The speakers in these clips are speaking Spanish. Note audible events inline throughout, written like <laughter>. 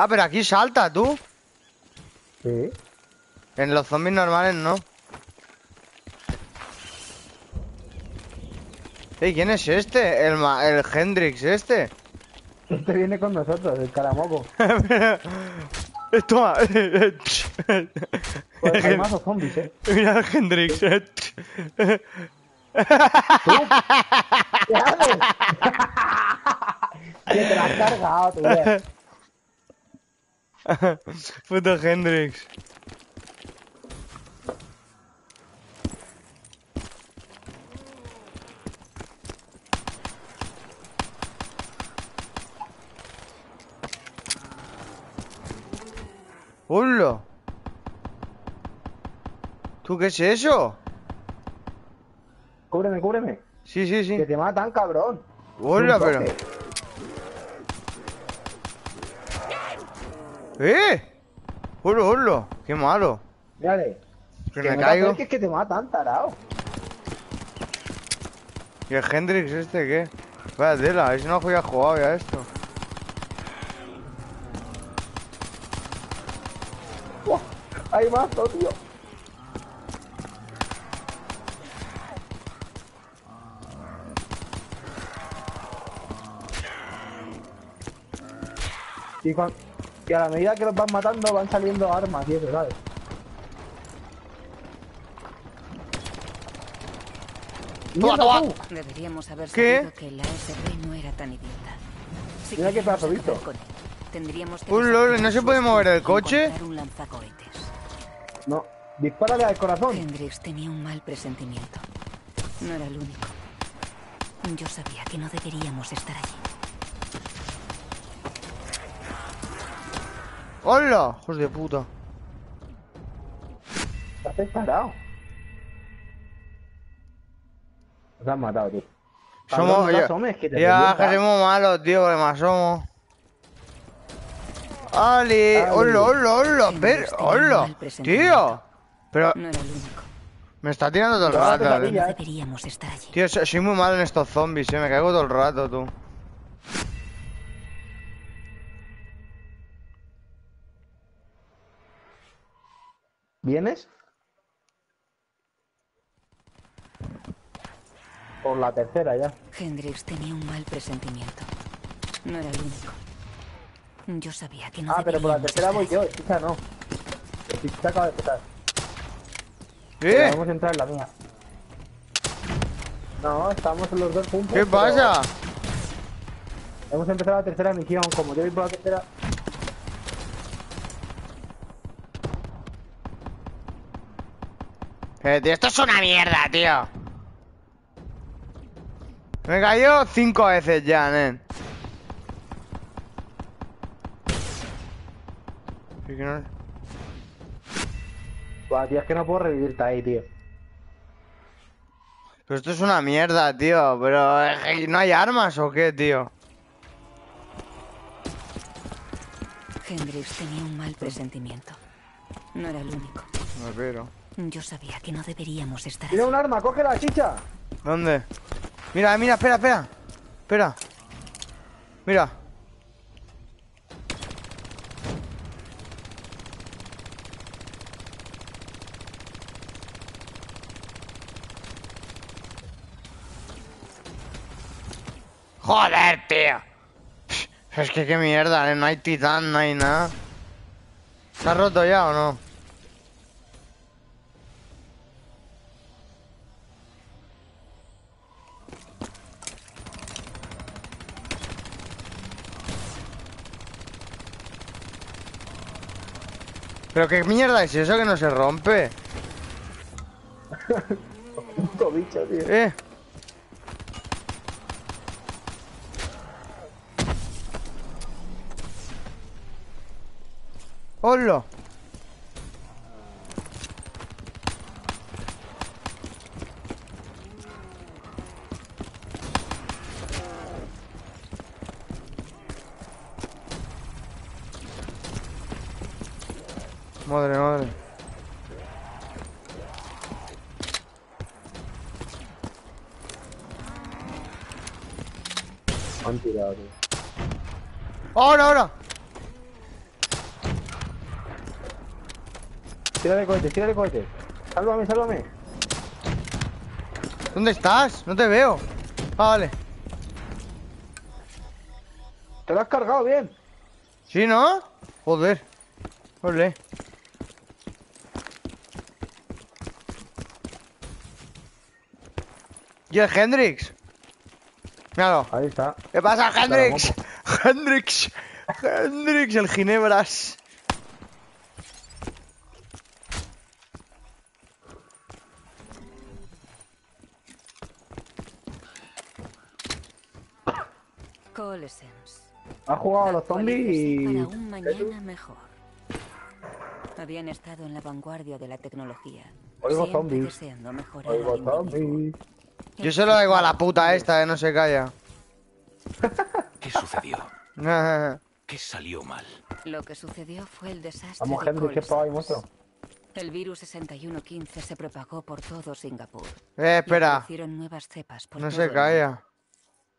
Ah, pero aquí salta, tú. Sí. En los zombies normales no. Ey, ¿quién es este? El, ma- el Hendrix este. Este viene con nosotros, el caramoco. <laughs> Toma. Pues hay <laughs> más zombies, eh. Mira el Hendrix. ¿Qué haces? <laughs> Que te la has cargado, tú. <laughs> Puto Hendrix. ¡Hola! ¿Tú qué es eso? Cúbreme, cúbreme. Sí, sí, sí. Que te matan, cabrón. ¡Hola, pero! ¡Eh! ¡Hola, hola! ¡Qué malo! Mírale. Que Que me no caigo. acerques que te matan, tarao. ¿Y el Hendrix este qué? Vaya tela, ese no había jugado ya esto. Uf, Hay más, oh, tío. Y, cuan- y a la medida que los van matando van saliendo armas y eso, ¿sabes? ¡Mierda, tú! Deberíamos haber ¿Qué? sabido que la SP no era tan idiota. Si Mira qué pedazo visto. Tendríamos que Un lol, ¿no se puede mover el coche? un lanzacohetes. No, dispárale al corazón. Hendrix tenía un mal presentimiento. No era el único. Yo sabía que no deberíamos estar allí. ¡Hola! ¡Hijos de puta! Estás parado. Nos han matado, tío. Somos. te Ya, asomes, que te ya que somos malos, tío, que más somos. ¡Ale! Ale. ¡Hola, hola, hola! Un ¡Hola! ¡Tío! Pero No era el único. me está tirando todo el Te rato, eh. ella. No deberíamos estar allí. Tío, so- soy muy malo en estos zombies, eh. Me caigo todo el rato, tú. ¿Vienes? Por la tercera ya. Hendrix tenía un mal presentimiento. No era el único. Yo sabía que no Ah, pero por la tercera voy yo, escucha no. Escucha acaba de empezar. ¿Eh? Vamos a entrar en la mía. No, estamos los dos juntos. ¿Qué pasa? Hemos empezado la tercera misión. Como yo voy por la tercera. Eh, tío, esto es una mierda, tío. Me cayó cinco veces ya, nen. No- Buah, tío, es que no puedo revivirte ahí, tío. Pero esto es una mierda, tío. Pero eh, ¿no hay armas o qué, tío? Hendrix tenía un mal presentimiento. No era el único. Me espero. Yo sabía que no deberíamos estar Tiene un arma, coge la chicha. ¿Dónde? Mira, mira, espera, espera. Espera. Mira. Joder, tío. Es que qué mierda, ¿eh? no hay titán, no hay nada. ¿Se ha roto ya o no? ¿Pero qué mierda es eso que no se rompe? <laughs> Puto bicho, tío. ¿Eh? ¡Hola! Madre, madre. Han tirado, tío. ¡Ahora, ahora! Tírale cohete, tírale cohete. Sálvame, sálvame. ¿Dónde estás? No te veo. Ah, vale. Te lo has cargado bien. ¿Sí, no? Joder. Ole. ¿Y el Hendrix? Míralo. Ahí está. ¿Qué pasa, Hendrix? <laughs> Hendrix. Hendrix, el Ginebras. Coalescence. Ha jugado a los zombies y... Para un mañana mejor. Habían estado en la vanguardia de la tecnología. Oigo zombies. Oigo zombies. Yo se lo digo a la puta esta, eh, no se calla. <laughs> ¿Qué sucedió? <laughs> ¿Qué salió mal? Lo que sucedió fue el desastre Vamos, de Henry, ¿qué? El virus 6115 se propagó por todo Singapur. Eh, espera. aparecieron nuevas cepas por No todo se el calla.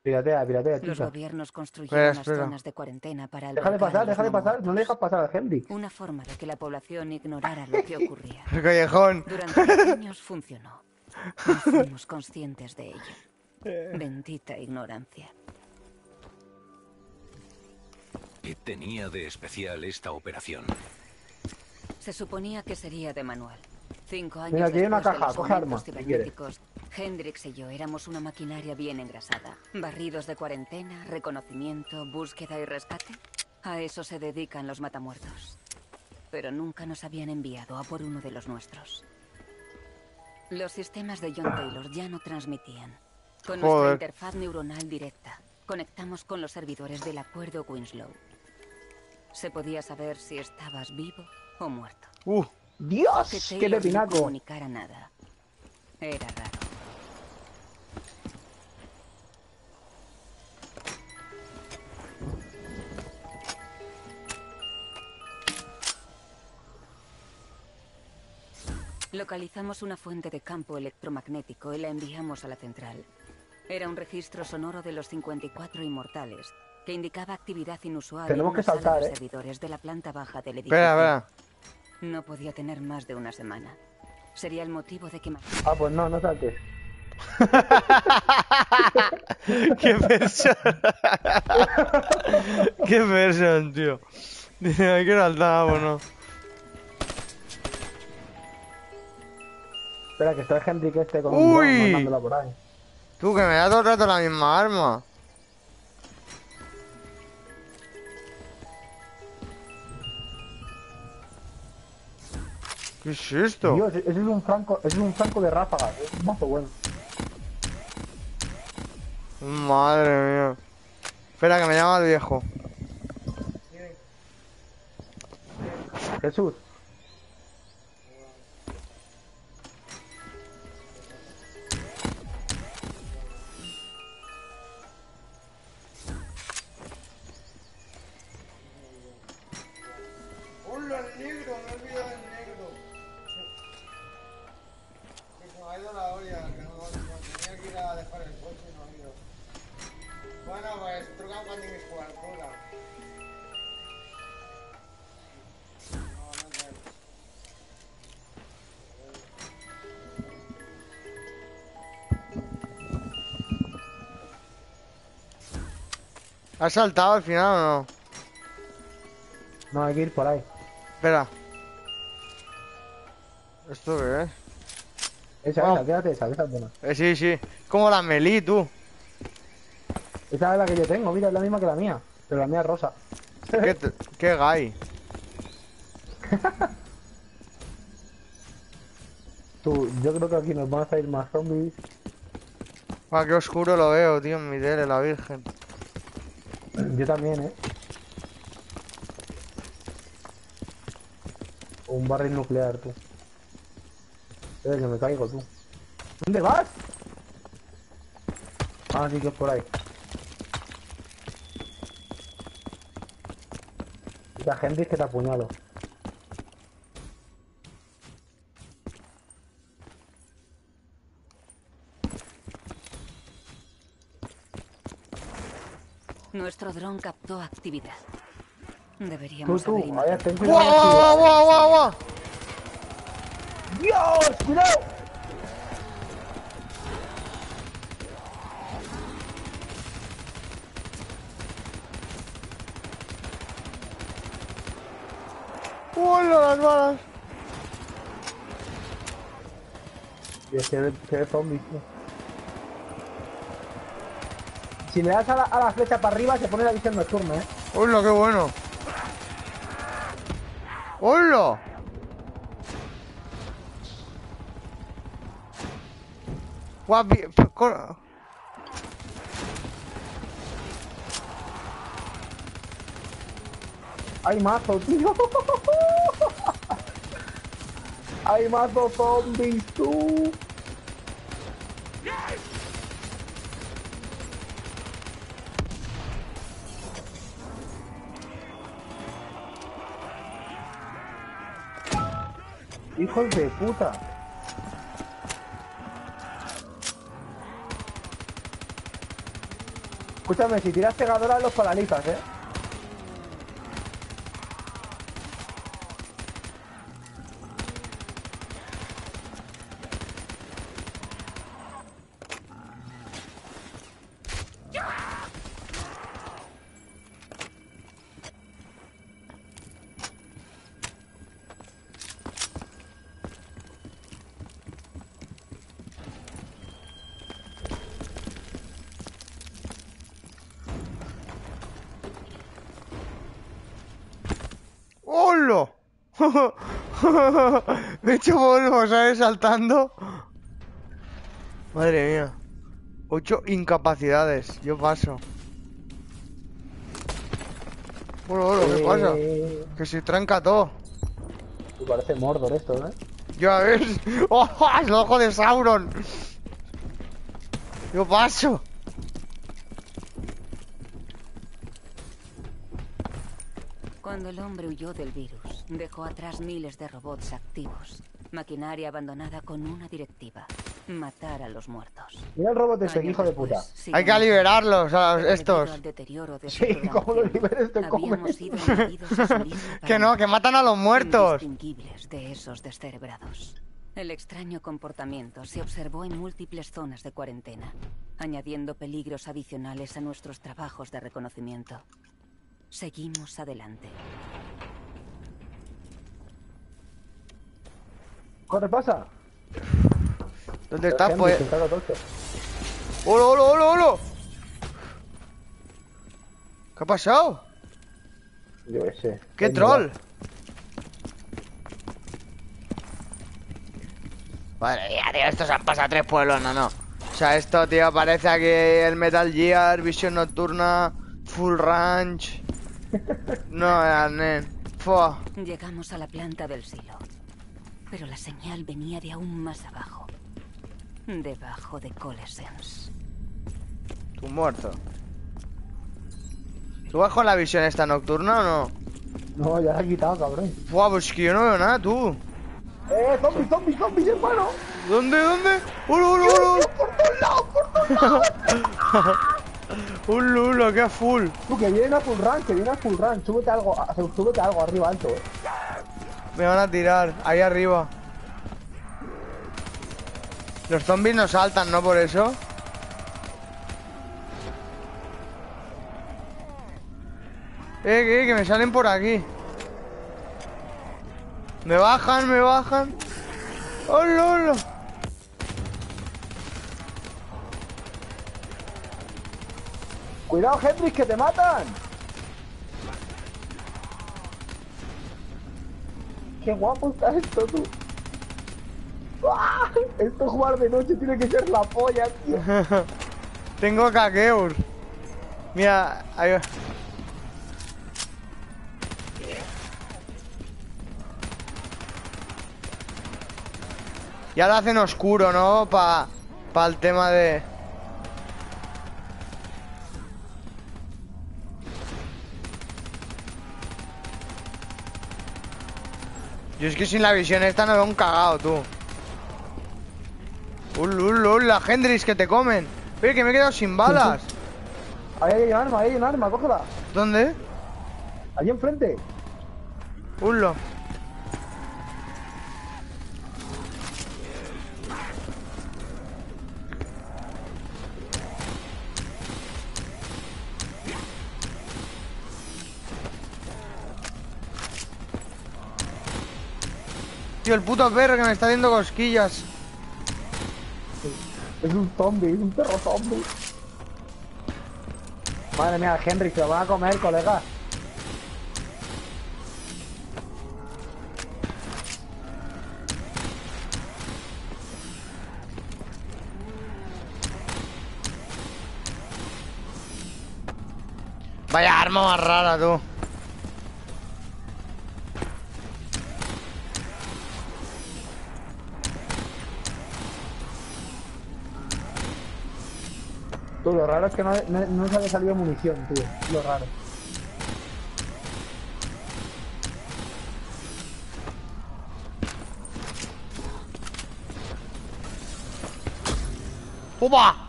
Piratea, piratea. Los gobiernos construyeron Espera, las zonas de cuarentena para Déjale albergar a pasar, déjale no pasar. No le dejas pasar al Henry. Una forma de que la población ignorara lo que ocurría. El <laughs> callejón. Durante años funcionó. No fuimos conscientes de ello. Bendita ignorancia. ¿Qué tenía de especial esta operación? Se suponía que sería de manual. Cinco años Mira, aquí hay una caja, los coge aumentos arma, si cibernéticos, Hendrix y yo éramos una maquinaria bien engrasada. Barridos de cuarentena, reconocimiento, búsqueda y rescate. A eso se dedican los matamuertos. Pero nunca nos habían enviado a por uno de los nuestros. Los sistemas de John Taylor ya no transmitían. Con nuestra Joder. interfaz neuronal directa, conectamos con los servidores del acuerdo Winslow. Se podía saber si estabas vivo o muerto. Uh, ¡Dios! ¡Qué no pepinaco! comunicara nada. Era raro. Localizamos una fuente de campo electromagnético y la enviamos a la central. Era un registro sonoro de los 54 inmortales que indicaba actividad inusual Tenemos en que saltar, de ¿eh? servidores de la planta baja del edificio. espera, espera. No podía tener más de una semana. Sería el motivo de que Ah, pues no, no saltes. <laughs> Qué persona. Qué persona, tío. Dice, hay que saltar, bueno. Espera, que está el Henry que este con un Uy. mandándola por ahí. Tú, que me da todo el rato la misma arma. ¿Qué es esto? Dios, ese es un franco, ese es un franco de ráfaga. Es un mazo bueno. Madre mía. Espera, que me llama el viejo. Jesús. ¿Has saltado al final o no? No, hay que ir por ahí. Espera. ¿Esto qué es? Esa, Oh. esa, quédate esa, esa es buena. Eh, sí, sí. Como la Meli, tú. Esa es la que yo tengo, mira, es la misma que la mía. Pero la mía es rosa. ¿Qué, qué gay? <laughs> Tú, yo creo que aquí nos van a salir más zombies. Ah, qué oscuro lo veo, tío, en mi tele, la virgen. Yo también, eh. Un barril nuclear, tú. Espera que me caigo, tú. ¿Dónde vas? Ah, sí que es por ahí. La gente es que te apuñalo. Nuestro dron captó actividad. Tú, Deberíamos tú, ten ¡Guau, cuidado. guau, guau, guau, guau! ¡Dios! ¡Cuidado! ¡Hola las balas! Qué zombies, tío. Si le das a la, a la flecha para arriba, se pone la visión nocturna, eh. ¡Hola, qué bueno! ¡Hola! Guapi... Hay mazo, tío. <laughs> Hay mazo zombies, tú. Hijos de puta. Escúchame, si tiras pegadoras los paralizas, eh. <laughs> Me he hecho polvo, ¿sabes? Saltando. Madre mía. Ocho incapacidades. Yo paso. ¿qué pasa? Eh, Que se tranca todo. Me parece Mordor esto, ¿eh? Ya ves. <laughs> ¡Oh! ¡El ojo de Sauron! Yo paso. Cuando el hombre huyó del virus, dejó atrás miles de robots activos. Maquinaria abandonada con una directiva. Matar a los muertos. Mira el robot ese, Años hijo de puta. después, Hay que liberarlos a estos. al deterioro de Sí, como lo programación, liberes te comes. Que no, que matan a los muertos. indistinguibles de esos descerebrados. El extraño comportamiento se observó en múltiples zonas de cuarentena, añadiendo peligros adicionales a nuestros trabajos de reconocimiento. Seguimos adelante. ¿Qué pasa? ¿Dónde estás, pues? que está lo tocho. ¡Hola, hola, hola, hola! ¿Qué ha pasado? Yo qué sé. ¡Qué troll! Madre mía, tío, estos han pasado tres pueblos, no, no. O sea, esto, tío, parece aquí el Metal Gear, Visión Nocturna, Full Ranch. <laughs> No, eh, nen. Fua. Llegamos a la planta del silo, pero la señal venía de aún más abajo. Debajo de Colescence. Tú muerto. ¿Tú vas con la visión esta nocturna o no? No, ya se ha quitado, cabrón. Fua, pues que yo no veo nada, tú. ¡Eh, zombies, zombies, zombies, hermano! ¿Dónde, dónde? ¡Hola, hola, hola! ¡Por todos lados, por todos lados! ¡Hola, hola, qué full! Tú, que vienen a full run, que vienen a full run. Súbete algo, a- súbete algo arriba alto, eh. Me van a tirar, ahí arriba. Los zombies no saltan, ¿no? Por eso. Eh, que, que me salen por aquí. Me bajan, me bajan. ¡Hola, hola! Cuidado, Hendrix, que te matan. Qué guapo está esto, tú. ¡Ah! Esto jugar de noche tiene que ser la polla, tío. <laughs> Tengo caqueos. Mira, ahí va. Ya lo hacen oscuro, ¿no? Para pa el tema de... Yo es que sin la visión esta no veo un cagado, tú. ¡Ul, ul, ul! La Hendrix que te comen. Oye, que me he quedado sin balas. <laughs> Ahí hay un arma, ahí hay un arma, cógela. ¿Dónde? Allí enfrente. Ulo. Tío, el puto perro que me está haciendo cosquillas. Es un zombie, es un perro zombie. Madre mía, Henry, se lo van a comer, colega. Vaya arma más rara, tú. Lo raro es que no, no, no se había salido munición, tío. Lo raro. ¡Upa!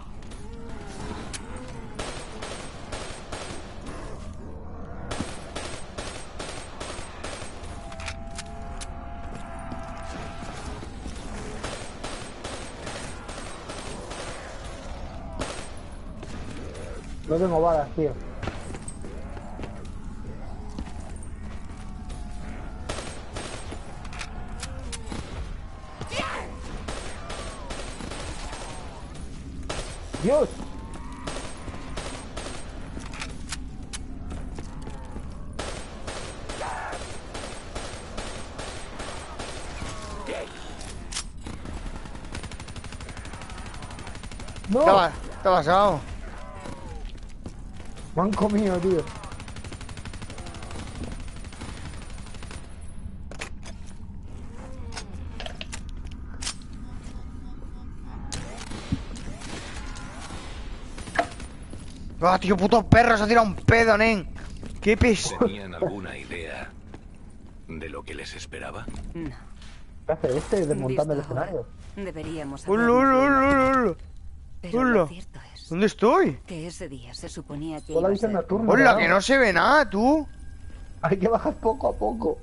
Tengo balas, tío. Dios. No, ¿Qué ha, qué ha pasado? Me han comido, tío. ¡Ah, tío, puto perro! Se ha tirado un pedo, nen. ¡Qué pis! ¿Tenían alguna idea de lo que les esperaba? No. ¿Qué hace este desmontando el escenario? Deberíamos ¡Ulo, habernos ulo, ido ulo, más ulo! Pero Hola. lo cierto es ¿Dónde estoy? que ese día se suponía que. ¡Hola, ¿verdad? que no se ve nada, tú! Hay que bajar poco a poco.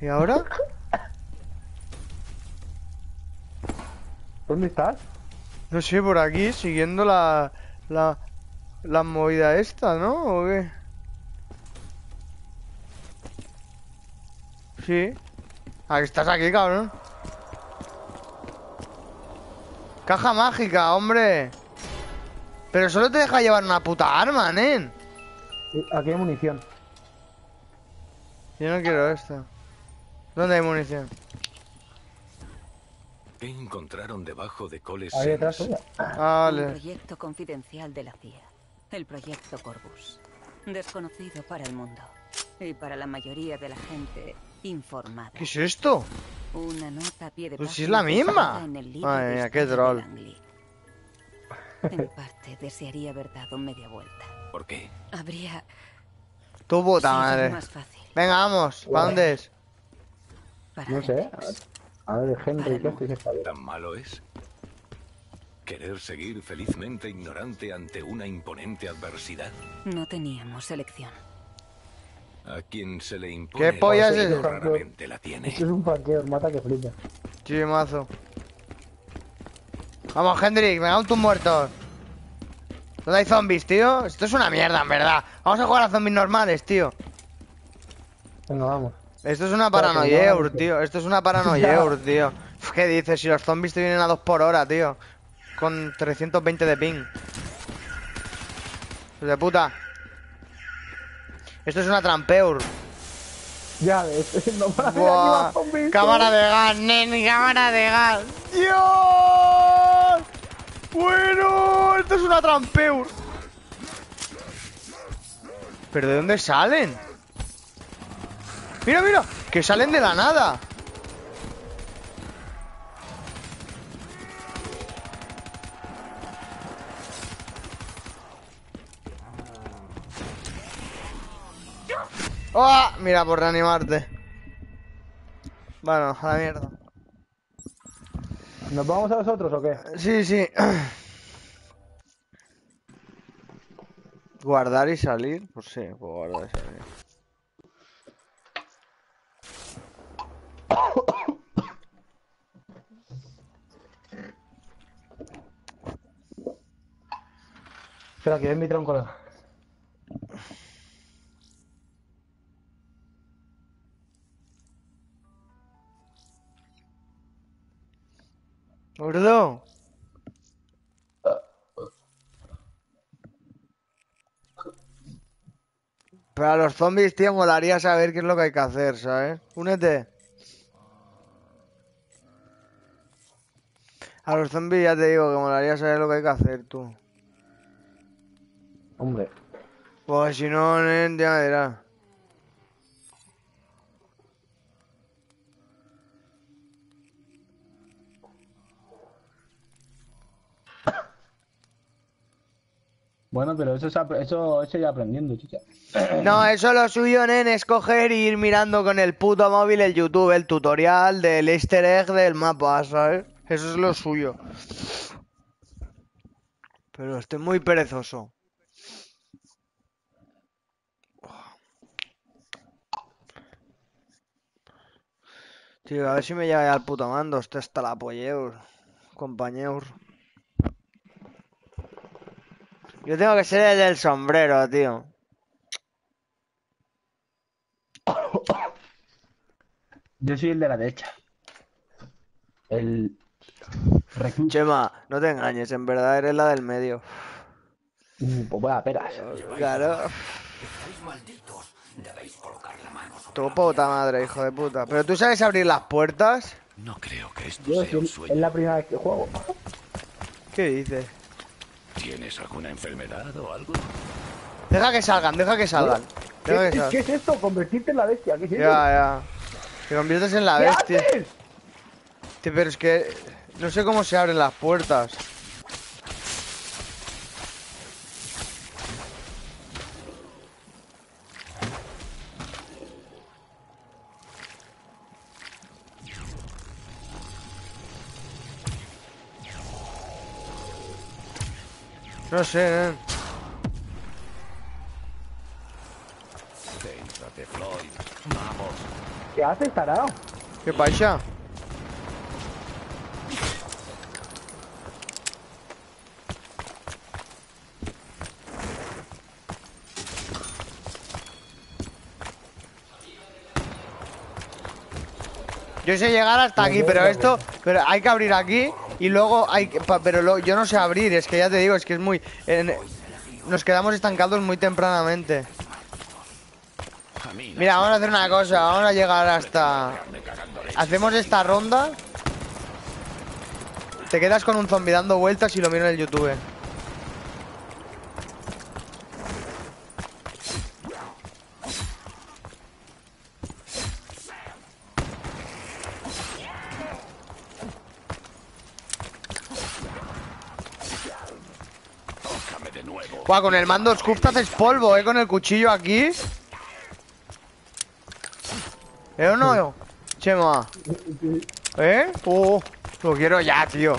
¿Y ahora? <laughs> ¿Dónde estás? No sé, por aquí, siguiendo la... La... La movida esta, ¿no? ¿O qué? Sí. Ah, que estás aquí, cabrón. Caja mágica, hombre. Pero solo te deja llevar una puta arma, nen. Aquí hay munición. Yo no quiero esto. ¿Dónde hay munición? ¿Qué encontraron debajo de Coles Ahí detrás tuya. Ah, un vale. proyecto confidencial de la CIA, el proyecto Corvus, desconocido para el mundo y para la mayoría de la gente informada. ¿Qué es esto? Una nota a pie de Pues si es la misma. Madre mía, qué troll. En parte desearía haber dado media vuelta. ¿Por qué? Habría Tu puta madre. más fácil. Venga, vamos. ¿Para dónde es? para No sé. A ver, Hendrix. a ver Henry, ¿qué haces esta vez? ¿Tan malo es? ¿Querer seguir felizmente ignorante ante una imponente adversidad? No teníamos elección. A quien se le impone ¿Qué pollas el es eso? raramente la tiene. Esto es un franqueo, mata que flipa. Sí, mazo. Vamos, Hendrik, me tus muertos. ¿Dónde hay zombies, tío? Esto es una mierda, en verdad. Vamos a jugar a zombies normales, tío. Venga, vamos. Esto es una no, tío. Esto es una paranoieur, <laughs> tío. ¿Qué dices? Si los zombies te vienen a 2 por hora, tío. Con 320 de ping. De puta. Esto es una trampeur. Ya ves, no para zombies. Cámara de gas, nen, cámara de gas. ¡Dios! Bueno, esto es una trampeur. ¿Pero de dónde salen? Mira, mira, que salen de la nada. ¡Oh! Mira, por reanimarte. Bueno, a la mierda. ¿Nos vamos a nosotros o qué? Sí, sí. Guardar y salir. Pues sí, puedo guardar y salir. Espera, que ven mi tronco. Gordo. Pero a los zombies, tío, molaría saber qué es lo que hay que hacer, ¿sabes? Únete. A los zombies ya te digo que molaría saber lo que hay que hacer, tú. Hombre. Pues si no, nen, ya me Bueno, pero eso, ap- eso, ya aprendiendo, chicha. <clears throat> No, eso lo suyo, nen, es coger y ir mirando con el puto móvil el YouTube, el tutorial del easter egg del mapa, ¿sabes? Eso es lo suyo. Pero estoy muy perezoso. Tío, a ver si me llega ya el puto mando. Esto está la polleur, compañeros. Yo tengo que ser el del sombrero, tío. Yo soy el de la derecha. El. Chema, no te engañes, en verdad eres la del medio. Mm, Pues vaya peras. Claro. Tu puta madre, hijo de puta. Pero tú sabes abrir las puertas. No creo que esto Yo sea un es la primera vez que juego. ¿Qué dices? ¿Tienes alguna enfermedad o algo? Deja que salgan, deja que salgan. Deja que ¿Qué, es esto? Convertirte en la bestia. ¿Qué es Ya, eso? ya. Te conviertes en la ¿Qué bestia. haces? Tío, pero es que no sé cómo se abren las puertas. No sé. Céntrate, Floyd. Vamos. ¿Qué haces, tarado? ¿Qué pasa? Yo sé llegar hasta aquí, pero esto, pero hay que abrir aquí y luego hay que, pero yo no sé abrir, es que ya te digo, es que es muy, nos quedamos estancados muy tempranamente. Mira, vamos a hacer una cosa, vamos a llegar hasta... Hacemos esta ronda. Te quedas con un zombie dando vueltas y lo miro en el YouTube. Buah, con el mando Scoop te haces polvo, ¿eh? Con el cuchillo aquí. ¿Eh o no? Chema. ¿Eh? Uh, lo quiero ya, tío.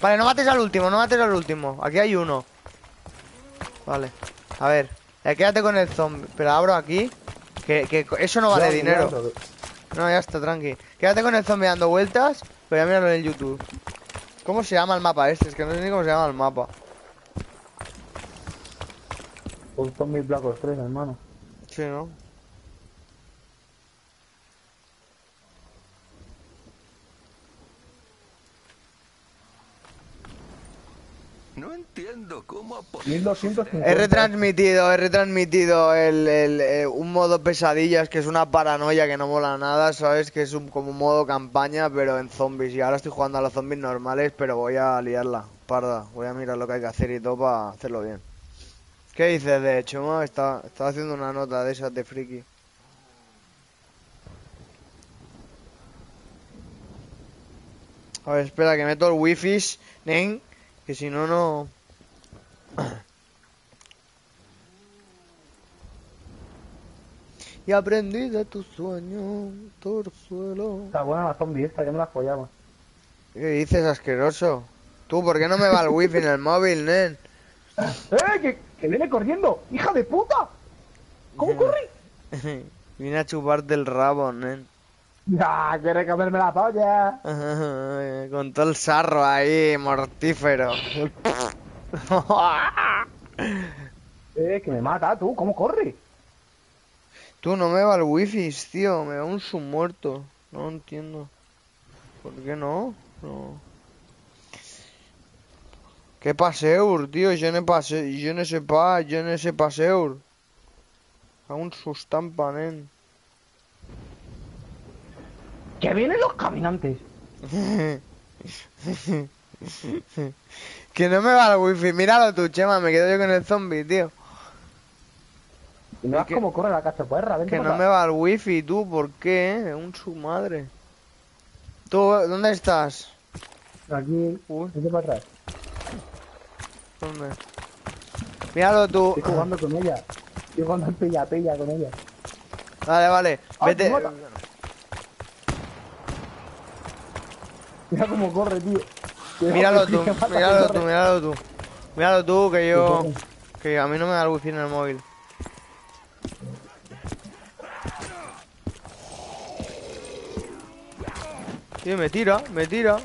Vale, no mates al último, no mates al último. Aquí hay uno. Vale. A ver. eh, quédate con el zombie. Pero abro aquí. Que, que eso no vale dinero. No, ya está, tranqui. Quédate con el zombie dando vueltas. Pero ya míralo en el YouTube. ¿Cómo se llama el mapa este? Es que no sé ni cómo se llama el mapa. Son mis Black Ops 3, hermano. Sí, ¿no? No entiendo cómo ha podido 1250. He retransmitido, he retransmitido el, el, eh, un modo pesadillas que es una paranoia que no mola nada, ¿sabes? Que es un, como un modo campaña, pero en zombies. Y ahora estoy jugando a los zombies normales, pero voy a liarla, parda. Voy a mirar lo que hay que hacer y todo para hacerlo bien. ¿Qué dices de hecho, ma? Está, estaba haciendo una nota de esas de friki. A ver, espera, que meto el wifi, nen, que si no, no... <clears throat> Y aprendí de tu sueño, torzuelo. Está buena la zombie esta, que me la follaba. ¿Qué dices, asqueroso? Tú, ¿por qué no me va el wifi en el móvil, nen? <laughs> ¡Eh! Que, que viene corriendo! ¡Hija de puta! ¿Cómo corre? <laughs> Vine a chuparte el rabo, nen. ¡Ya! ¡Quiere comerme la polla! <laughs> Con todo el sarro ahí, mortífero. <laughs> ¡Eh! Que me mata, tú. ¿Cómo corre? Tú, no me va el wifi, tío. Me va un submuerto. No entiendo. ¿Por qué no? No. ¿Qué paseur, tío? Je ne pase, je ne sais pas, je ne sais paseur. Aún sustampa, nen. ¡Que vienen los caminantes! <laughs> Que no me va el wifi. Míralo tú, Chema, me quedo yo con el zombie, tío. Y no que- cómo corre la cachapuerra, Que no me va el wifi, tú, ¿por qué? eh? Un su madre. ¿Tú dónde estás? Aquí, Uy. para atrás. ¿Dónde? Míralo tú. Estoy jugando con ella. Estoy jugando pilla pilla con ella. Vale, vale. Ay, Vete. Mira cómo corre, tío. Míralo tú, míralo tú, míralo tú. Míralo tú, que yo. Que a mí no me da el wifi en el móvil. Sí, me tira, me tira.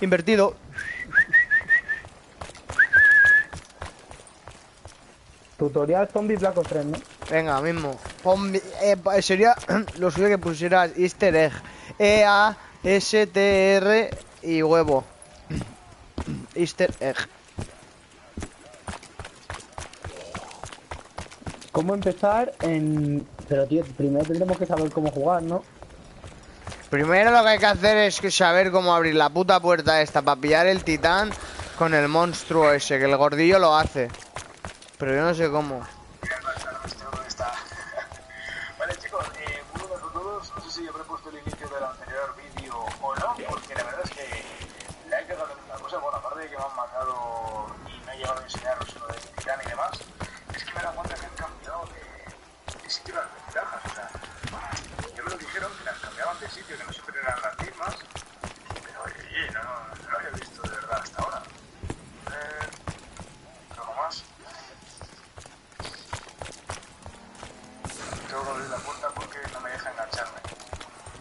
Invertido. Tutorial Zombie Black Ops 3, ¿no? Venga, mismo. Eh, sería <clears throat> lo suyo que pusieras Easter egg. E-A-S-T-R y huevo. <clears throat> Easter egg. ¿Cómo empezar en...? Pero, tío, primero tendremos que saber cómo jugar, ¿no? Primero lo que hay que hacer es saber cómo abrir la puta puerta esta para pillar el titán con el monstruo ese, que el gordillo lo hace. Pero yo no sé cómo. Vale chicos, eh, muy buenas a todos. No sé si habré puesto el inicio del anterior vídeo o no, porque la verdad es que le hay quedado una cosa, bueno, aparte de que me han mandado y me ha llegado a enseñaros lo de Titán y demás, es que me he dado cuenta que han cambiado de, de sitio las ventajas, o sea, ya me lo dijeron que las cambiaban de sitio, que no siempre eran las mismas, pero oye, no, no lo había visto de verdad hasta ahora. Eh, algo más. Tengo que abrir la puerta porque no me deja engancharme.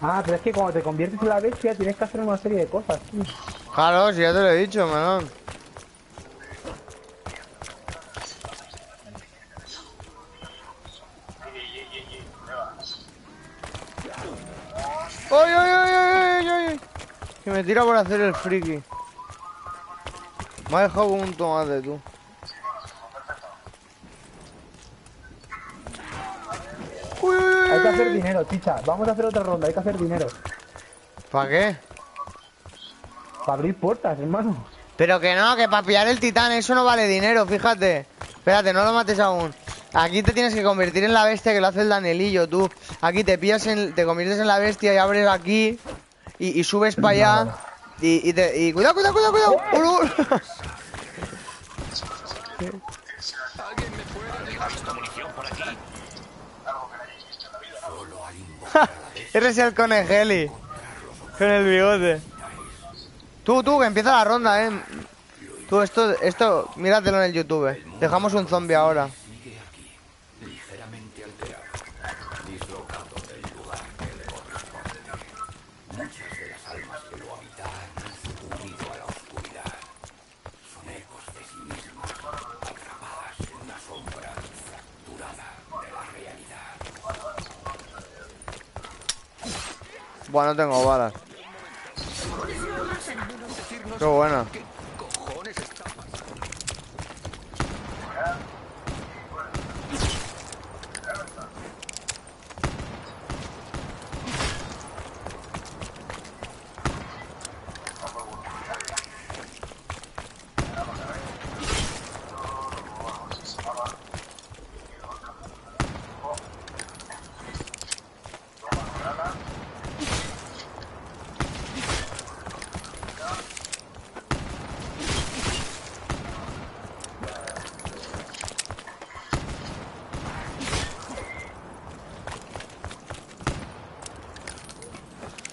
Ah, pero es que cuando te conviertes en la bestia tienes que hacer una serie de cosas. Claro, si ya te lo he dicho, melón. Ey, ey, ey, ey, ey, ¿dónde vas? ¡Ay, ay, ay, ay, ay, ay! Que me tira por hacer el friki. Me ha dejado un tomate, tú. Uy, uy, uy, Hay que hacer dinero, chicha. Vamos a hacer otra ronda, hay que hacer dinero. ¿Para qué? Para abrir puertas, hermano. Pero que no, que para pillar el titán eso no vale dinero, fíjate. Espérate, no lo mates aún. Aquí te tienes que convertir en la bestia que lo hace el Danielillo, tú. Aquí te pillas en, te conviertes en la bestia y abres aquí y, y subes para allá. Y, y, te, y cuidado, cuidado, cuidado, cuidado. Eres el conejeli. Con el bigote. Tú, tú, que empieza la ronda, eh. Tú, esto, esto, míratelo en el YouTube. Dejamos un zombie ahora. ligeramente alterado, dislocado del lugar que le corresponde. Muchas de las almas que lo habitan han sucumbido a la oscuridad. Son ecos de sí mismos, atrapadas en una sombra fracturada de la realidad. Buah, no tengo balas. Qué buena.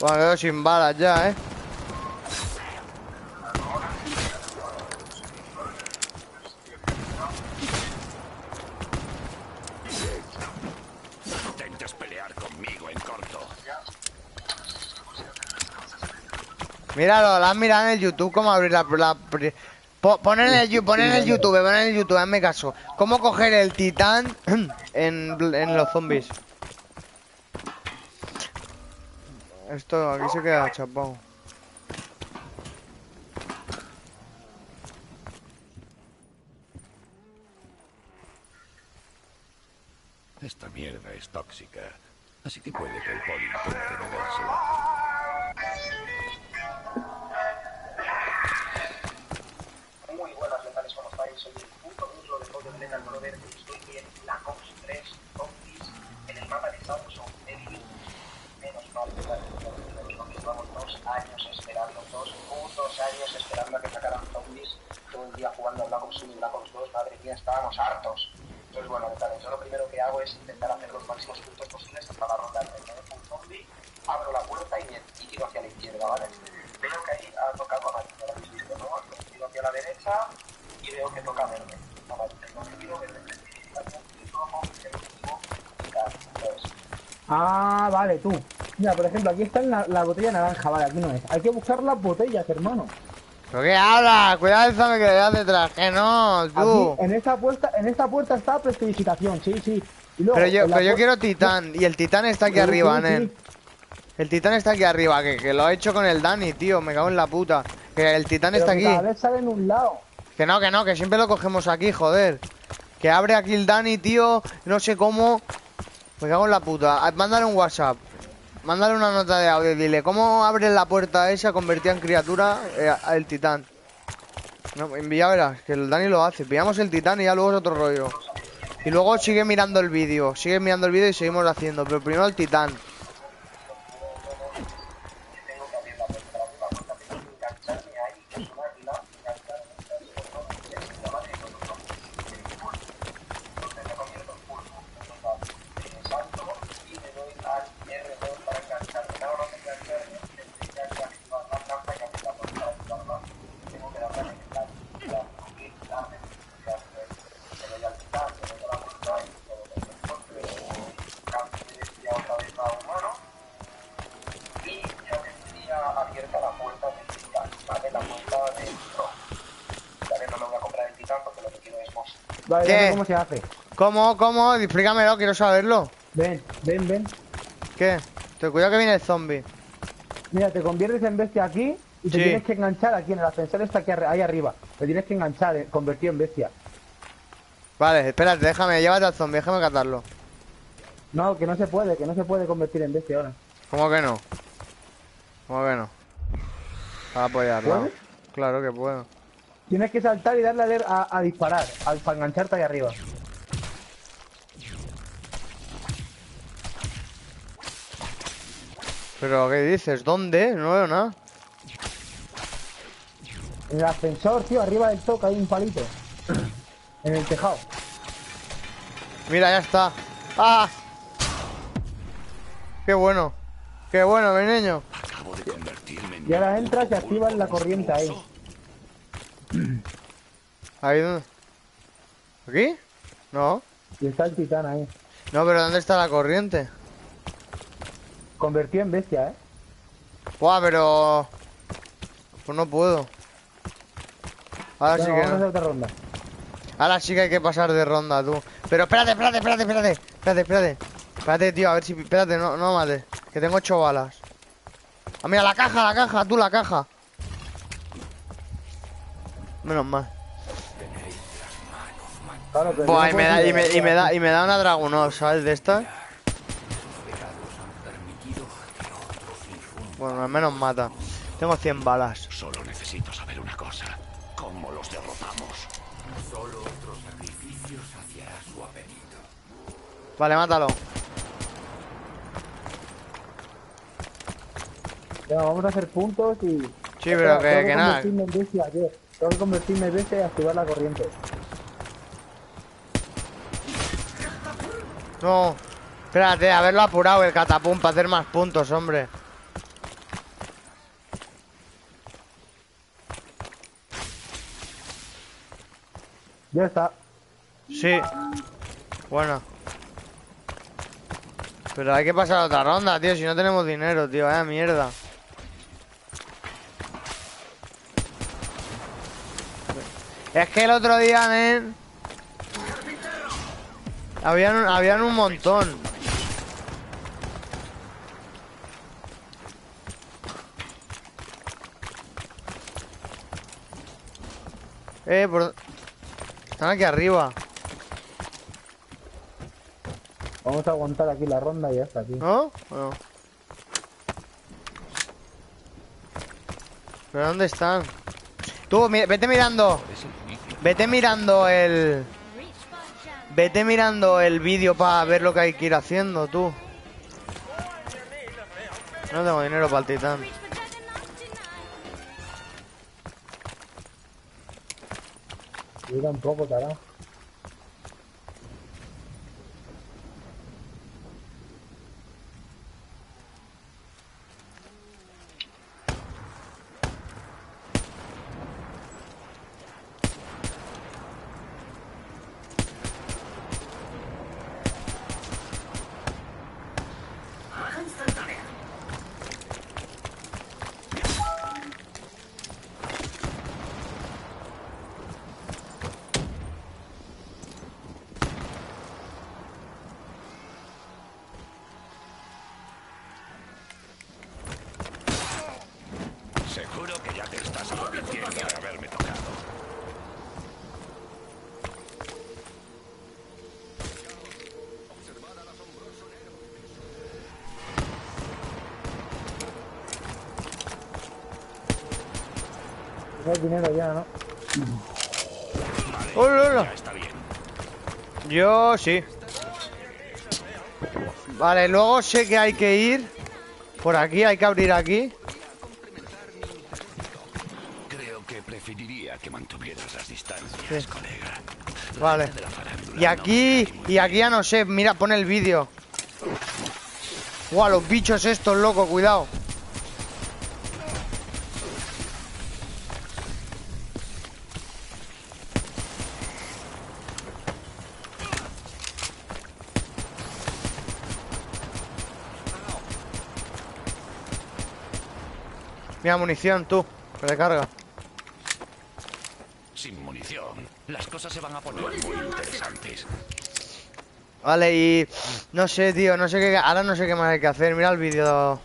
Buah, quedo sin balas ya, eh. Intentes pelear conmigo en corto. Míralo, la has mirado en el YouTube cómo abrir la, la Poner en el, poner en el YouTube, poner en el YouTube, hazme caso. ¿Cómo coger el titán <clears throat> en, en los zombies? Esto aquí se queda chapado. Esta mierda es tóxica. Así que puede que el poli intente bebérsela. Es intentar hacer los máximos puntos posibles hasta la ronda del un zombie, abro la puerta y, me- y tiro hacia la izquierda, ¿vale? Veo que ahí ha tocado amarillo, tiro hacia la derecha y veo que toca verde. Amarillo, verde, Ah, vale, tú. Mira, por ejemplo, aquí está la, la botella naranja, vale, aquí no es. Hay que buscar las botellas, hermano. ¿Pero qué hablas? Cuidado el zombie que le das detrás. Que no, tú. Aquí, en esta puerta, en esta puerta está prestidigitación, sí, sí. Luego, Pero yo, pero yo quiero titán. Y el titán está aquí arriba, nen. El titán está aquí arriba, que, que lo he hecho con el Dani, tío. Me cago en la puta. Que el titán Pero está que aquí. Cada vez sale en un lado. Que no, que no, que siempre lo cogemos aquí, joder. Que abre aquí el Dani, tío. No sé cómo. Me cago en la puta. Ah, Mándale un WhatsApp. Mándale una nota de audio y dile, ¿cómo abres la puerta esa convertida en criatura eh, el titán? No, envía, verás, que el Dani lo hace. Pillamos el titán y ya luego es otro rollo. Y luego sigue mirando el vídeo. Sigue mirando el vídeo y seguimos haciendo. Pero primero el titán. tengo que abrir la puerta, la puerta, la puerta, tengo que engancharme ahí, que es una águila, engancharme, engancharme, engancharme, la madre de todos los zombies. En pulpo. Entonces me convierto en pulpo. Entonces, eh, salto y le doy al R2 para engancharme. Nada más engancharme, tendría que activar la trampa y abrir la puerta para activarla. Tengo que darle en la la abrir, darle, darle, le doy al titán, le doy a la puerta y todo perfecto. Cambio de identidad otra vez a humano y ya tendría abierta la puerta del titán, ¿vale? La puerta del rojo. Vale, no me voy a comprar el titán porque lo que quiero es boss. Vale, ¿Qué? ya sé cómo se hace. ¿Cómo? ¿Cómo? Explícamelo, quiero saberlo. Ven, ven, ven. ¿Qué? Te cuidado que viene el zombie. Mira, te conviertes en bestia aquí y te Sí. tienes que enganchar aquí en el ascensor está aquí ahí arriba. Te tienes que enganchar, eh, convertido en bestia. Vale, espérate, déjame, llévate al zombie, déjame catarlo. No, que no se puede, que no se puede convertir en bestia ahora. ¿Cómo que no? ¿Cómo que no? A apoyarlo. Claro que puedo. Tienes que saltar y darle a, a, a disparar, al, para engancharte ahí arriba. ¿Pero qué dices? ¿Dónde? No veo nada. En el ascensor, tío, arriba del toque hay un palito. En el tejado. Mira, ya está. ¡Ah! ¡Qué bueno! ¡Qué bueno, mi niño! Acabo de convertirme en Y ahora entras y activas la corriente ahí. <clears throat> Ahí dónde- ¿Aquí? No. Y está el titán ahí. No, pero ¿dónde está la corriente? Convertido en bestia, ¿eh? Buah, pero... Pues no puedo. Ahora sí que vamos a hacer no. otra ronda. Ahora sí que hay que pasar de ronda, tú. Pero espérate, espérate, espérate, espérate. Espérate, espérate. Espérate, tío, a ver si... Espérate, no, no mates. Que tengo ocho balas. Ah, mira, la caja, la caja, tú, la caja. Menos mal. Claro, Buah, no y me, da, y, me, de- y, me da, y me da una Dragunov, ¿sabes? De estas. Bueno, al menos mata. Tengo 100 balas. Solo necesito saber una cosa. ¿Cómo los derrotamos? Solo otros sacrificios hacia su apetito. Vale, mátalo. Venga, vamos a hacer puntos y... Sí, pero que, tengo que nada. Tengo que convertirme en bestia y activar la corriente. No. Espérate, haberlo apurado el catapum para hacer más puntos, hombre. Ya está. Sí. Bueno. Pero hay que pasar a otra ronda, tío. Si no tenemos dinero, tío. Vaya mierda. Es que el otro día, nen. Habían, habían un montón. Eh, por... Están aquí arriba. Vamos a aguantar aquí la ronda y ya está, tío. ¿No? ¿O no? ¿Pero dónde están? Tú, mi- vete mirando. Vete mirando el... Vete mirando el vídeo para ver lo que hay que ir haciendo, tú. No tengo dinero para el titán. Yo tampoco, tará. Seguro que ya te estás arrepintiendo de haberme tocado. No hay dinero ya, ¿no? ¡Hola, hola! Ya está bien. Yo sí. Vale, luego sé que hay que ir por aquí, hay que abrir aquí. Creo que preferiría que mantuvieras las distancias, colega. Vale. De la farándula Y aquí, y aquí ya no sé, mira, pon el vídeo. Guau, los bichos estos, loco, cuidado. Mira, munición, tú, que recarga. Sin munición, las cosas se van a poner muy interesantes. Vale, y no sé, tío, no sé qué, ahora no sé qué más hay que hacer. Mira el vídeo.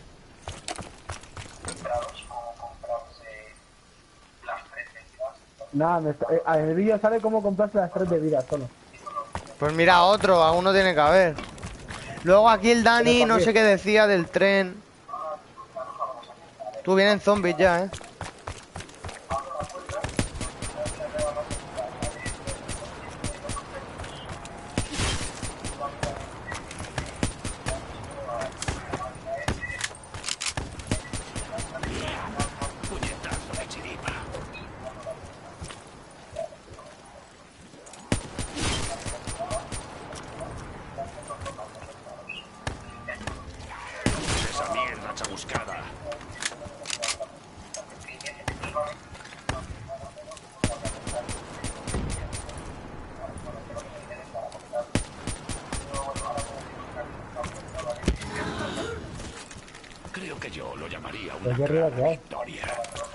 Nada, me está- eh, en el vídeo sale cómo comprarse las tres bebidas solo. Pues mira, otro, a uno tiene que haber. Luego aquí el Dani, Pero ¿para no sé qué decía del tren. Tú vienen zombies ya, eh. Puñetazo de chiripa. Esa mierda chamuscada. Creo que yo lo llamaría una Pues qué arriba que hay. victoria.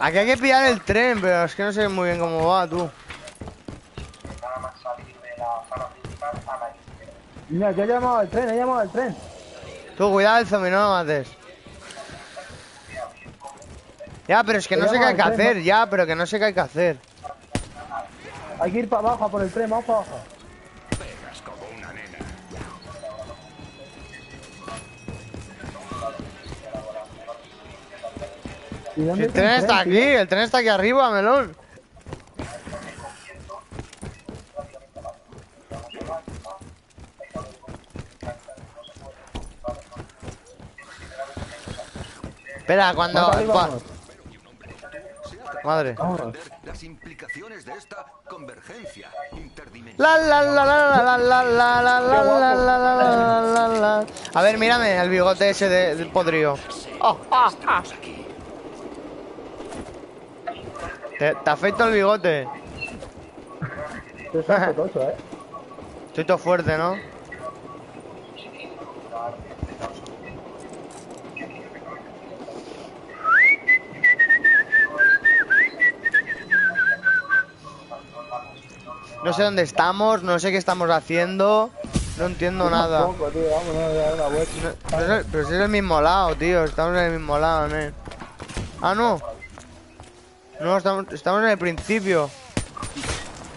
Aquí hay que pillar el tren, pero es que no sé muy bien cómo va, tú. Mira, yo he llamado al tren, he llamado al tren. Tú, cuidado el zombie, no lo mates. Ya, pero es que no sé qué hay que hacer, ya, pero que no sé qué hay que hacer. Hay que ir para abajo, por el tren, vamos para abajo. ¿Y dónde El tren está aquí, tío? el tren está aquí arriba, melón. Espera, cuando... Vamos. Madre. Las implicaciones de esta convergencia interdimensional. La la la la la la la la la la la la la la la. A ver, mírame el bigote ese de, del podrío. Oh, ah, ah. Te, te afecto el bigote. Tocho, eh. Estoy todo fuerte, ¿no? No sé dónde estamos, no sé qué estamos haciendo. No entiendo nada. Tampoco, tío, vamos, no, ya, una vuelta. No, pero, es- pero si es el mismo lado, tío. Estamos en el mismo lado, ¿no? Ah, no. No, estamos, estamos en el principio.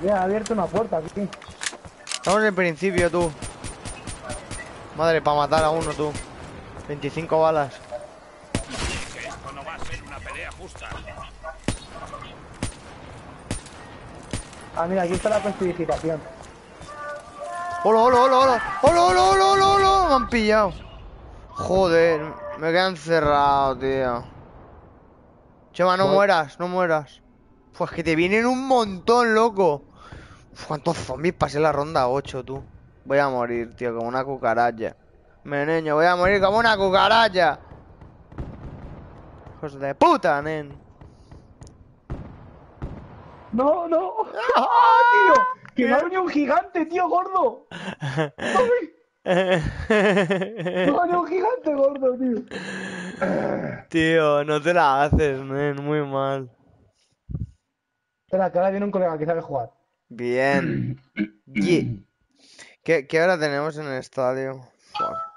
Mira, ha abierto una puerta aquí. Estamos en el principio, tú. Madre, para matar a uno, tú. 25 balas. Que esto no va a ser una pelea justa. Ah, mira, aquí está la prestidigitación. ¡Hola, hola, hola, hola! ¡Hola, hola, hola, hola, hola! Me han pillado. Joder, me quedan encerrado, tío. Chema, no Voy. mueras, no mueras. Pues que te vienen un montón, loco. Uf, ¿Cuántos zombies pasé la ronda 8, tú? Voy a morir, tío, como una cucaracha. Me niño, voy a morir como una cucaracha. Hijos de puta, nen. No, no. <laughs> ¡Ah, tío! ¡Que me ha venido un gigante, tío, gordo! <laughs> ¡Ay! ¡Me ha venido un gigante gordo, tío! Tío, no te la haces, nen, muy mal. Espera, que ahora viene un colega que sabe jugar. Bien. <clears throat> ¿Qué, qué hora tenemos en el estadio? Fuck.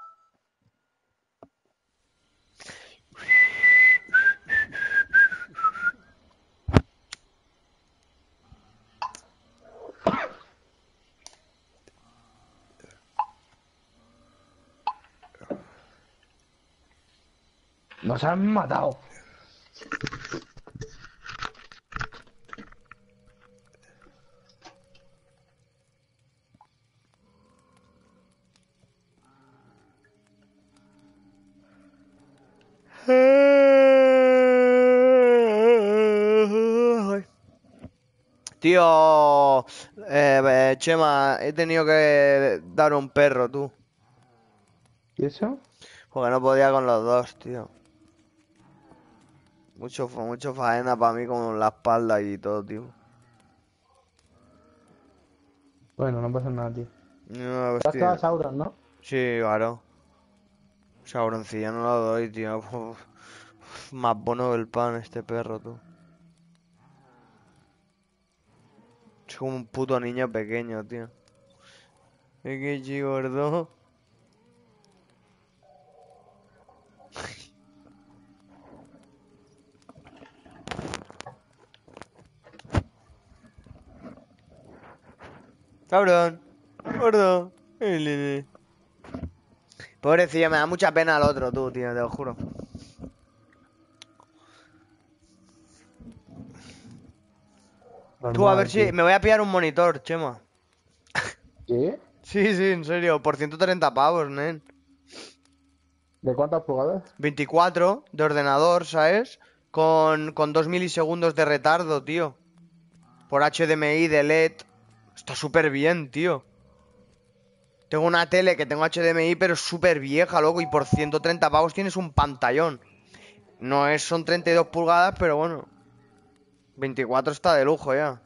Nos han matado. Tío, eh, eh, Chema, he tenido que dar un perro, tú. ¿Y eso? Porque no podía con los dos, tío. Mucho, mucho faena para mí con la espalda y todo, tío. Bueno, no pasa nada, tío. No, has tío. Sauron, ¿no? Sí, claro. Sauroncilla no lo doy, tío. <laughs> Más bueno que el pan este perro, tú. Es como un puto niño pequeño, tío. Es que gordo. Cabrón. Gordo. Pobrecillo, me da mucha pena al otro, tú, tío, te lo juro. Tú, a ver si... Me voy a pillar un monitor, Chema. ¿Qué? Sí, sí, en serio, por 130 pavos, nen. ¿De cuántas pulgadas? 24 de ordenador, ¿sabes? Con, con 2 milisegundos de retardo, tío. Por HDMI de LED. Está súper bien, tío. Tengo una tele que tengo HDMI, pero es súper vieja, loco. Y por 130 pavos tienes un pantallón. No es, son 32 pulgadas, pero bueno. 24 está de lujo ya.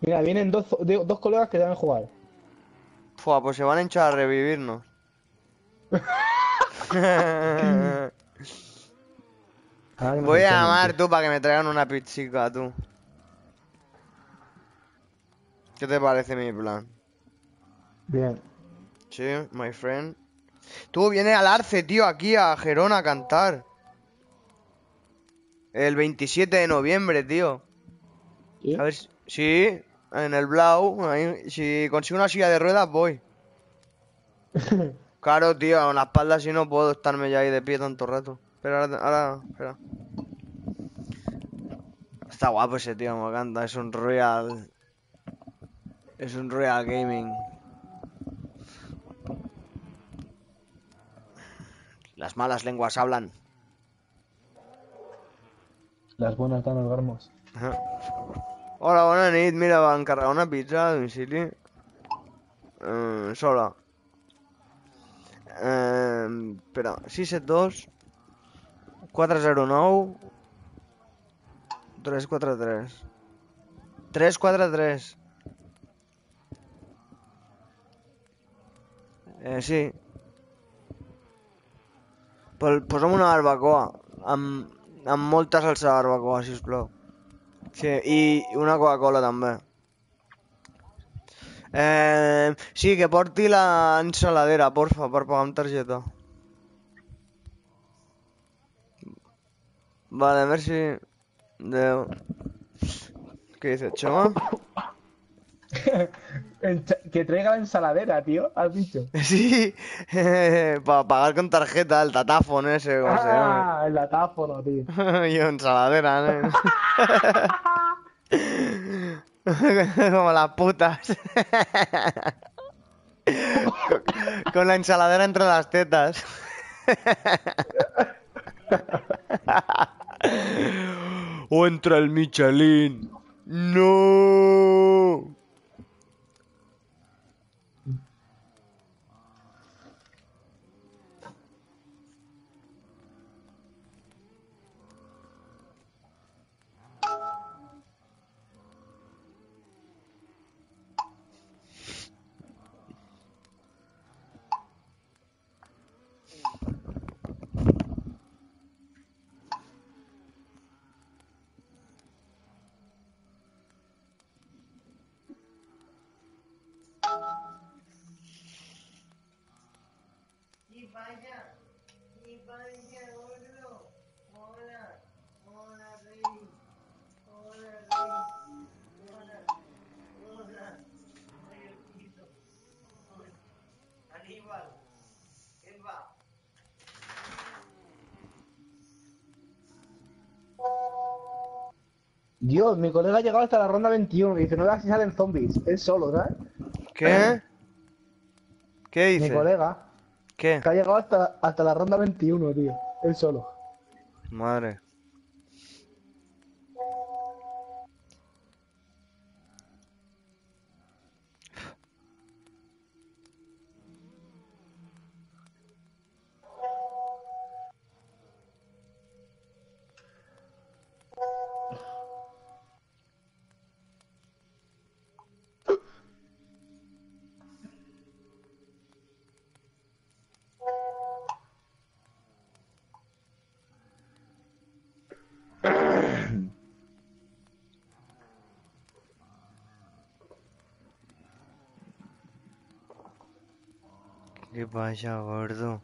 Mira, vienen dos, dos colegas que saben jugar. Fua, pues se van a hinchar a revivirnos. <laughs> <laughs> Ah, Voy a llamar tú para que me traigan una pizzica, tú. ¿Qué te parece mi plan? Bien. Sí, my friend. Tú vienes al Arce, tío, aquí a Gerona a cantar. El 27 de noviembre, tío. ¿Sí? A ver si... Sí, en el Blau. ahí, si consigo una silla de ruedas, voy. <laughs> Claro, tío, con la espalda así no puedo estarme ya ahí de pie tanto rato. Pero ahora, ahora, espera. Está guapo ese tío, me encanta. Es un real... Es un real gaming. Las malas lenguas hablan. Las buenas dan los. Ajá. Hola, bona nit. Mira, va encarregar una pizza a domicili. Eh, sola. Eh, espera, 672 409 343 343 Eh, sí. Pol, posa'm una barbacoa. Amb, amb molta salsa de barbacoa, sisplau. Sí, y una Coca-Cola también. Eh, sí, que porti la ensaladera, porfa, per pagar amb targeta. Vale, merci. Adeu. ¿Qué dice, Chema? <laughs> Que traiga la ensaladera, tío. ¿Has dicho? <laughs> Sí, <laughs> para pagar con tarjeta, el tatáfono ese, ¿cómo se llama? Ah, el latáfono, tío. Yo ensaladera, ¿no? Como las putas. Con- Con la ensaladera entre las tetas. O entra el Michelin. No. Dios, mi colega ha llegado hasta la ronda 21 y dice, no veas si salen zombies. Él solo, ¿sabes? ¿Qué? ¿Qué Mi dice? colega. ¿Qué? Que ha llegado hasta, hasta la ronda 21, tío. Él solo. Madre. ¿Qué pasa, gordo?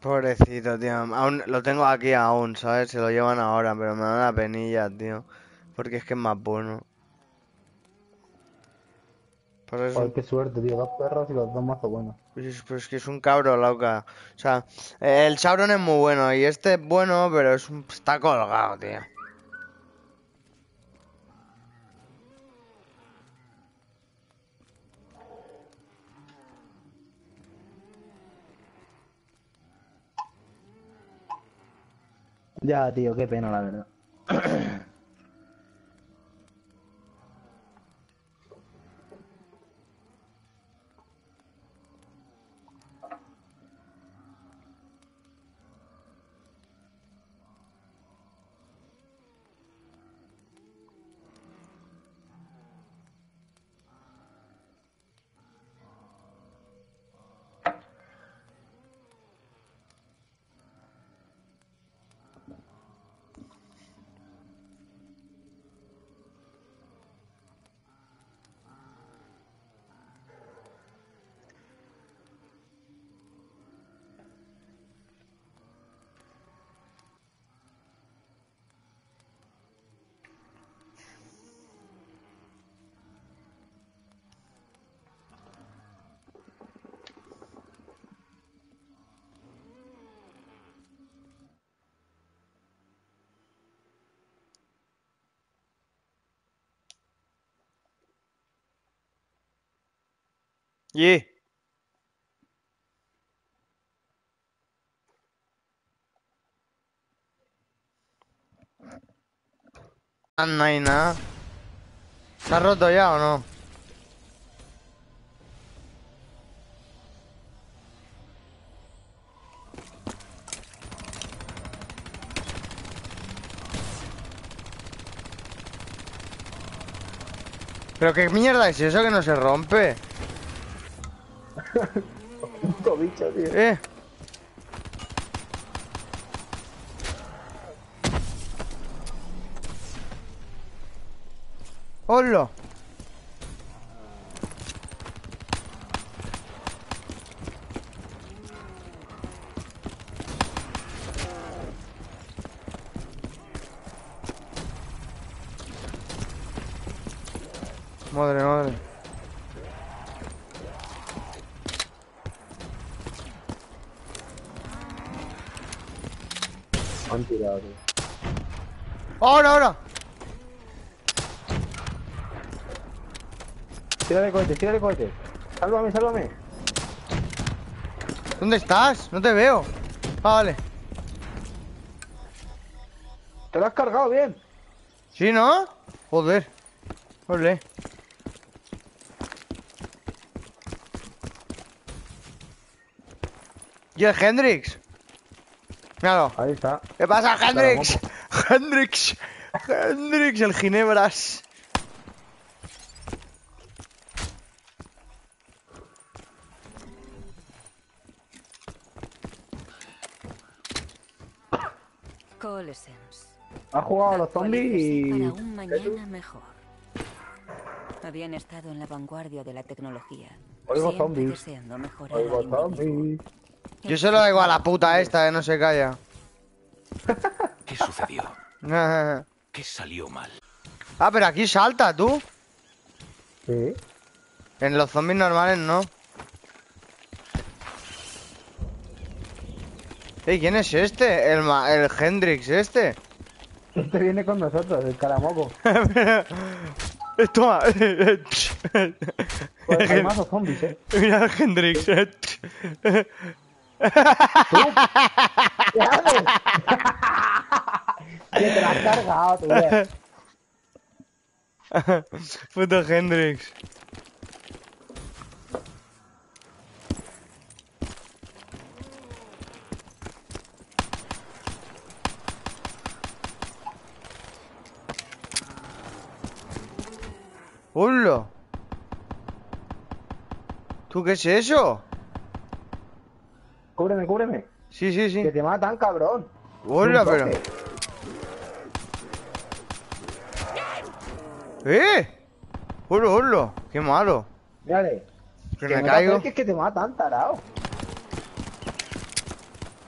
Pobrecito, tío. Aún lo tengo aquí aún, ¿sabes? Se lo llevan ahora, pero me da una penilla, tío. Porque es que es más bueno. Joder, qué suerte, tío. Dos perros y los dos mazos buenos. Pues, pues que es un cabro, loca. O sea, el Sauron es muy bueno y este es bueno, pero es un- está colgado, tío. Ya, tío, qué pena, la verdad. <clears throat> Y Ah, no nada. ¿Se ha roto ya o no? ¿Pero qué mierda es eso que no se rompe? <laughs> Puto bicho. Eh. ¡Hola! Madre, madre. Han tirado. ¡Ahora, ahora! Tírale cohete, tírale cohete. Sálvame, sálvame. ¿Dónde estás? No te veo. Ah, vale. Te lo has cargado bien. ¿Sí, no? Joder. Ole. ¿Y el Hendrix? Míralo. Ahí está. ¿Qué pasa, Hendrix? Hendrix. Hendrix, el Ginebras. Ha jugado a los zombies y... Para un mañana mejor. Habían estado en la vanguardia de la tecnología. Oigo zombies. Oigo zombies. Yo se lo digo a la puta esta, que no se calla. <laughs> ¿Qué sucedió? ah, <laughs> ¿Qué salió mal? pero aquí salta, tú. Sí. En los zombies normales no. Ey, ¿quién es este? El, ma- el Hendrix este. Este viene con nosotros, el caramoco. <laughs> Toma. Pues hay más zombies, eh. Mira el Hendrix. ¿Qué haces? que te la has cargado, tío. Puto Hendrix. ¡Hola! ¿Tú qué es eso? Cúbreme, cúbreme. Sí, sí, sí. Que te matan, cabrón. Hola, pero. ¡Eh! ¡Hola, hola! ¡Qué malo! Mírale. Que Que me no caigo. acerques que te matan, tarao.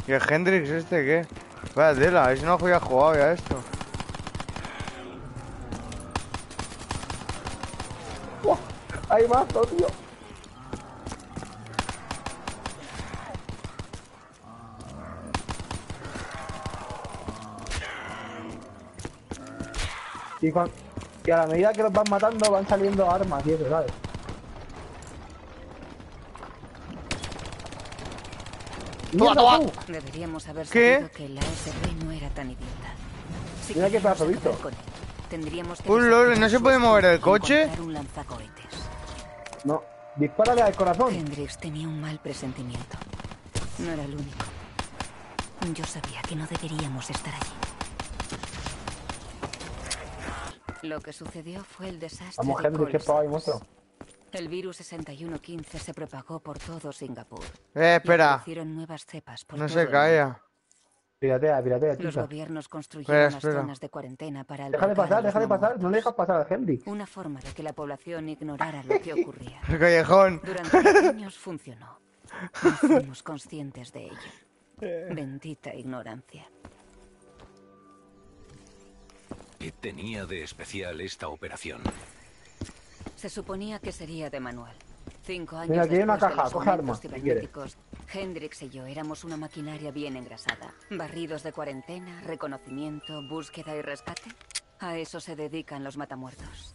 ¿Y el Hendrix este qué? Vaya tela, a ver si no había jugado ya esto. Hay más, oh, tío. Y, cuan- y a la medida que los van matando van saliendo armas y eso, ¿sabes? Toma, ¡Mierda, toma. Deberíamos haber ¿Qué? sabido que la ASB no era tan idiota. Si Mira qué pedazo visto. tendríamos que Uy, lol, desactivar ¿no se puede mover el coche? un. No, dispárale al corazón. Hendrix tenía un mal presentimiento. No era el único. Yo sabía que no deberíamos estar allí. Lo que sucedió fue el desastre Vamos, de Coles. pavo hay monstruo. El virus 6115 se propagó por todo Singapur. Eh, espera. aparecieron nuevas cepas por No todo se el calla. Piratea, piratea, Los gobiernos construyeron Espera, las espera. zonas de cuarentena para Déjale albergar a pasar, déjale no pasar. No le dejas pasar al Henry. Una forma de que la población ignorara lo que ocurría. El <laughs> callejón. Durante años funcionó. No fuimos conscientes de ello. <laughs> Bendita ignorancia. ¿Qué tenía de especial esta operación? Se suponía que sería de manual. Cinco años Mira, aquí hay una caja, coge armas, si Hendrix y yo éramos una maquinaria bien engrasada. Barridos de cuarentena, reconocimiento, búsqueda y rescate. A eso se dedican los matamuertos.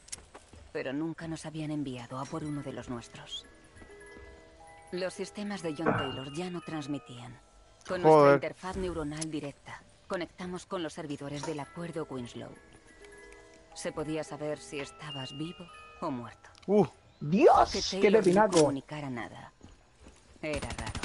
Pero nunca nos habían enviado a por uno de los nuestros. Los sistemas de John Taylor ya no transmitían. Con nuestra Joder. interfaz neuronal directa, conectamos con los servidores del acuerdo Winslow. Se podía saber si estabas vivo o muerto. Uh, Que ¡Dios! ¡Qué Taylor no pepinaco! comunicara nada. Era raro.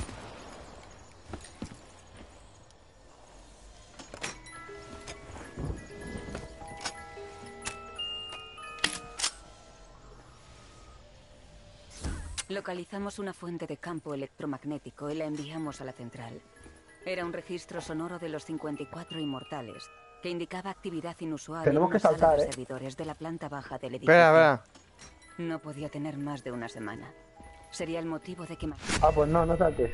Localizamos una fuente de campo electromagnético y la enviamos a la central. Era un registro sonoro de los 54 inmortales que indicaba actividad inusual Tenemos en que saltar, de ¿eh? servidores de la planta baja del edificio. Espera, espera. No podía tener más de una semana. Sería el motivo de que Ah, pues no, no saltes.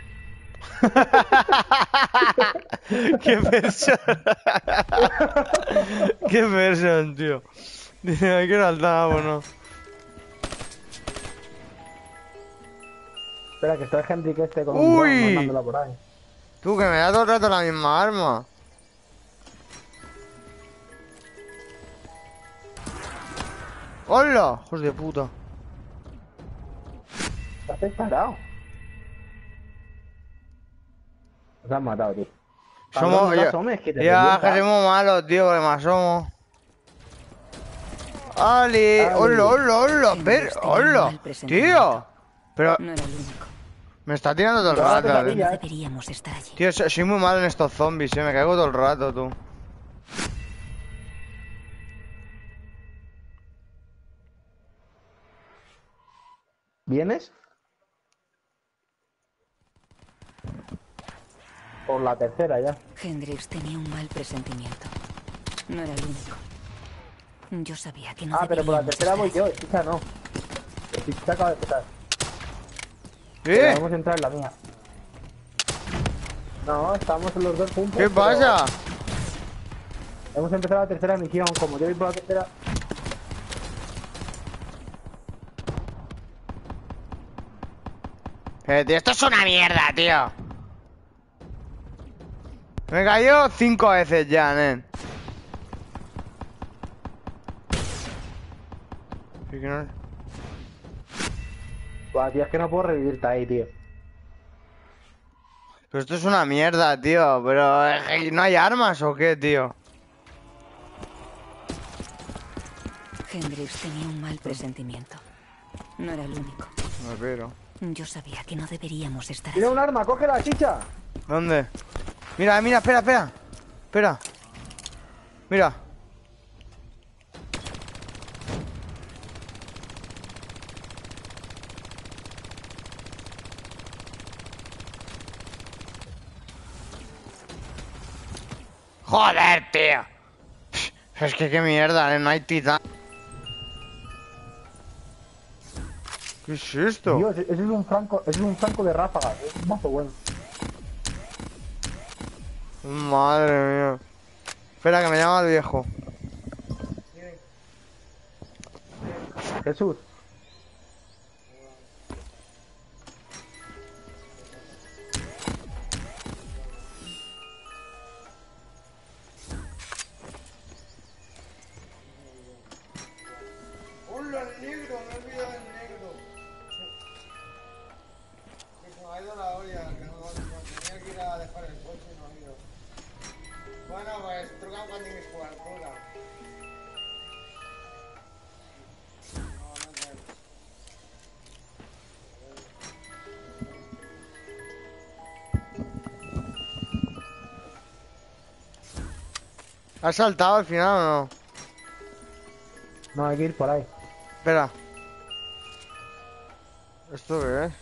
<laughs> Qué persona. <laughs> Qué persona, tío. Dice, hay que saltar, bueno. Espera, que está el Hendrik este con Uy. un por ahí. Tú, que me da todo el rato la misma arma. ¡Hola! Hijos de puta. ¿Estás parado? Nos han matado, tío. Somos. no ya, asomes, que te ya, que somos malos, tío, que más somos. ¡Ali! ¡Hola, hola, hola! ¡Ver! molestia, ¡Hola! ¡Tío! Pero no era el único. me está tirando todo el Pero rato, eh. deberíamos estar allí. Tío, so- soy muy malo en estos zombies, eh. Me caigo todo el rato, tú. ¿Vienes? Por la tercera ya. Hendrix tenía un mal presentimiento. No era el único. Yo sabía que no ah, pero por la tercera voy yo, chica no. Chica acaba de empezar. ¿Eh? Vamos a entrar en la mía. No, estamos los dos juntos. ¿Qué pasa? Hemos empezado la tercera misión. Como yo voy por la tercera. Eh, tío, esto es una mierda, tío. Me cayó cinco veces ya, nen. Buah, tío, es que no puedo revivirte ahí, tío. Pero esto es una mierda, tío. Pero eh, ¿no hay armas o qué, tío? Hendrix tenía un mal presentimiento. No era el único. No pero. Yo sabía que no deberíamos estar Tiene un arma, coge la chicha. ¿Dónde? Mira, mira, espera, espera. Espera. Mira. Joder, tío. Es que qué mierda, eh, no hay titán. ¿Qué es esto? Dios, ese es un franco, ese es un franco de ráfaga. Es un mazo bueno. Madre mía. Espera, que me llama el viejo. Jesús. ¿Has saltado al final o no? No, hay que ir por ahí. Espera. ¿Esto qué es?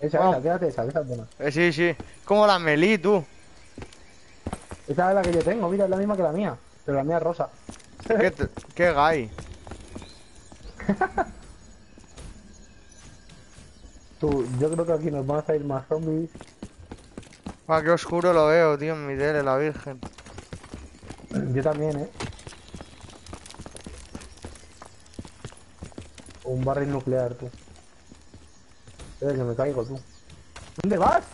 Esa, Oh. esa, quédate esa, esa es buena. Eh, sí, sí. Como la Meli, tú. Esa es la que yo tengo, mira, es la misma que la mía. Pero la mía es rosa. ¿Qué, qué gay? <laughs> Tú, yo creo que aquí nos van a salir más zombies. Ah, qué oscuro lo veo, tío, en mi tele, la virgen. Yo también, eh. Un barril nuclear, tú. Espera que me caigo, tú. ¿Dónde vas?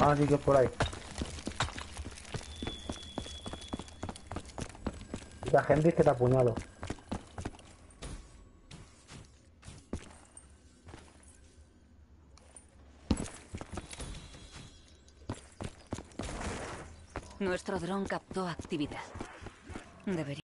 Ah, sí que es por ahí. Esa gente es que te apuñalo. Nuestro dron captó actividad. Debería